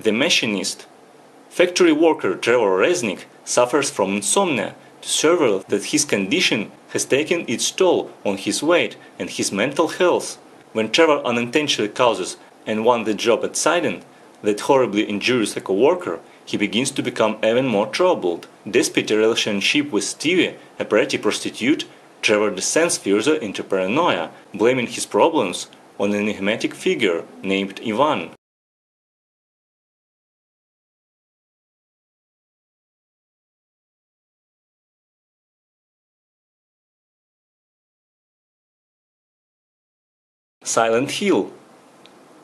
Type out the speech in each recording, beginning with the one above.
The Machinist Factory worker Trevor Reznik suffers from insomnia, discovered that his condition has taken its toll on his weight and his mental health. When Trevor unintentionally causes and won the job at Sidon that horribly injures a coworker, he begins to become even more troubled. Despite a relationship with Stevie, a pretty prostitute, Trevor descends further into paranoia, blaming his problems on an enigmatic figure named Ivan. Silent Hill.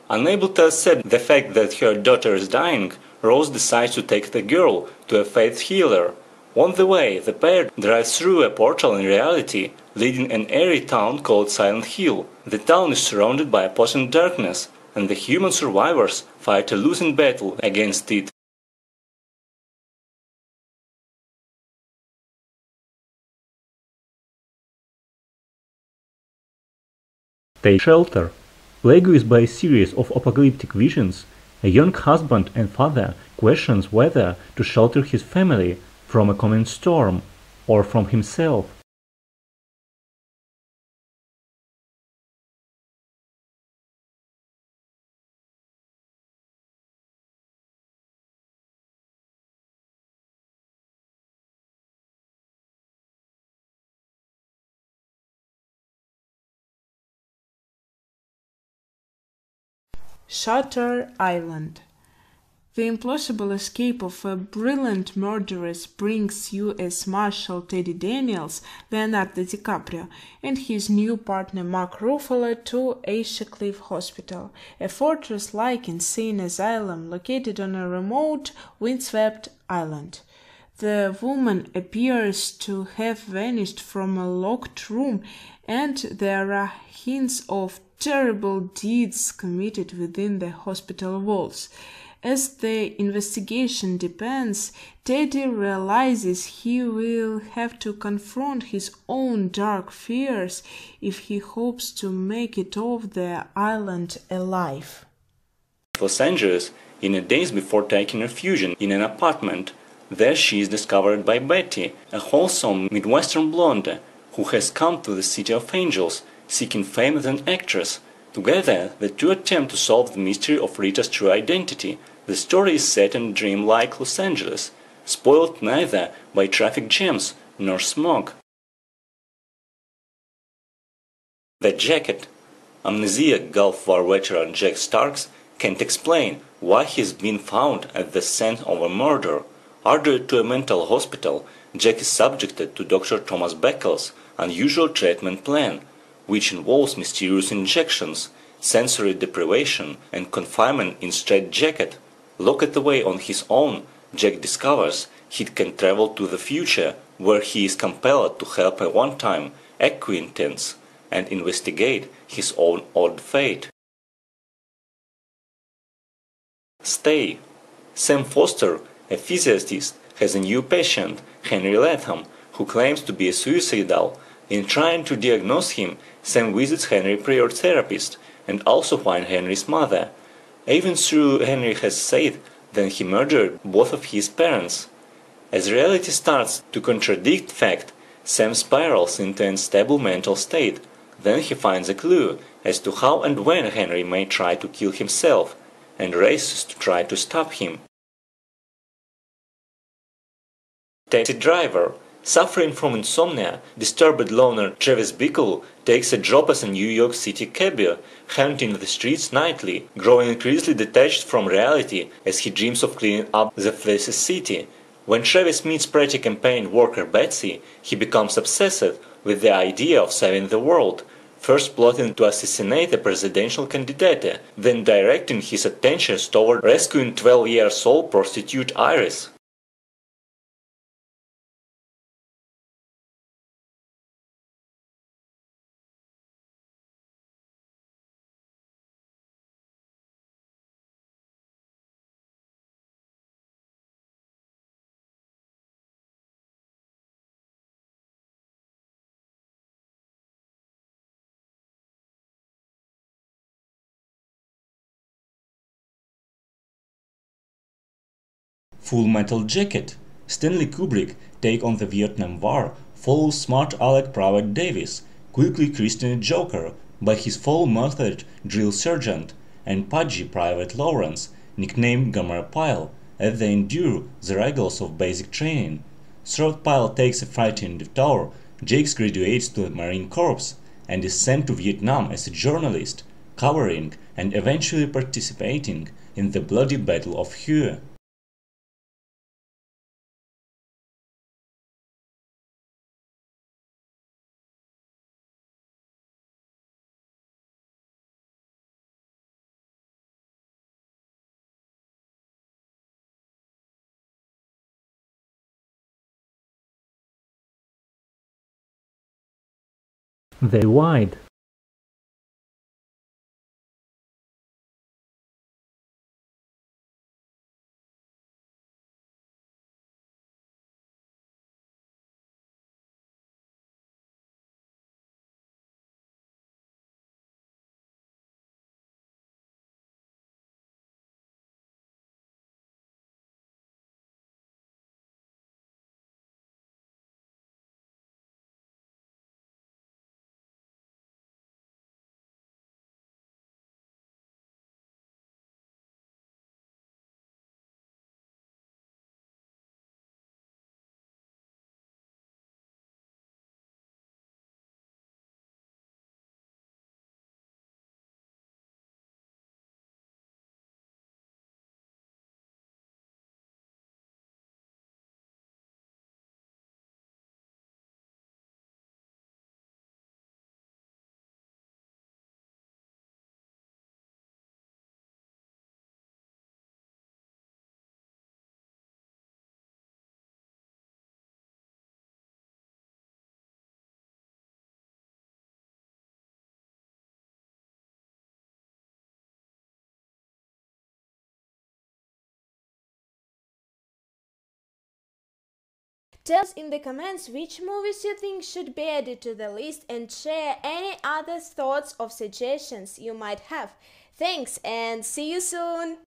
Unable to accept the fact that her daughter is dying, Rose decides to take the girl to a faith healer. On the way, the pair drives through a portal in reality, leading an airy town called Silent Hill. The town is surrounded by opposing darkness, and the human survivors fight a losing battle against it. Take shelter. Is by a series of apocalyptic visions. A young husband and father questions whether to shelter his family from a coming storm or from himself. Shutter Island. The implausible escape of a brilliant murderess brings U.S. Marshal Teddy Daniels, Leonardo DiCaprio, and his new partner Mark Ruffalo to Ashecliffe Hospital, a fortress-like insane asylum located on a remote, windswept island. The woman appears to have vanished from a locked room, and there are hints of terrible deeds committed within the hospital walls. As the investigation deepens, Teddy realizes he will have to confront his own dark fears if he hopes to make it off the island alive. Los Angeles, in the days before taking refuge in an apartment, there she is discovered by Betty, a wholesome Midwestern blonde who has come to the City of Angels seeking fame as an actress. Together, the two attempt to solve the mystery of Rita's true identity. The story is set in dreamlike Los Angeles, spoiled neither by traffic jams nor smog. The jacket. Amnesiac Gulf War veteran Jack Starks can't explain why he's been found at the scene of a murder. Ordered to a mental hospital, Jack is subjected to Dr. Thomas Becker's unusual treatment plan, which involves mysterious injections, sensory deprivation, and confinement in straitjacket. Locked away on his own, Jack discovers he can travel to the future, where he is compelled to help a one-time acquaintance and investigate his own odd fate. Stay. Sam Foster, a physicist, has a new patient, Henry Latham, who claims to be suicidal. In trying to diagnose him, Sam visits Henry prior therapist and also finds Henry's mother. Even though Henry has said that he murdered both of his parents. As reality starts to contradict fact, Sam spirals into an unstable mental state. Then he finds a clue as to how and when Henry may try to kill himself, and races to try to stop him. Taxi driver. Suffering from insomnia, disturbed loner Travis Bickle takes a job as a New York City cabby, haunting the streets nightly, growing increasingly detached from reality as he dreams of cleaning up the fleecy city. When Travis meets Pretty campaign worker Betsy, he becomes obsessed with the idea of saving the world, first plotting to assassinate a presidential candidate, then directing his attentions toward rescuing 12 years old prostitute Iris. Full Metal Jacket. Stanley Kubrick take on the Vietnam War follows smart Alec Private Davis, quickly christened Joker by his full method drill sergeant, and pudgy Private Lawrence, nicknamed Gomer Pyle, as they endure the rigors of basic training. Through Pyle takes a fighting detour, Jakes graduates to the Marine Corps and is sent to Vietnam as a journalist, covering and eventually participating in the bloody Battle of Hue. They wide. Tell us in the comments which movies you think should be added to the list and share any other thoughts or suggestions you might have. Thanks and see you soon!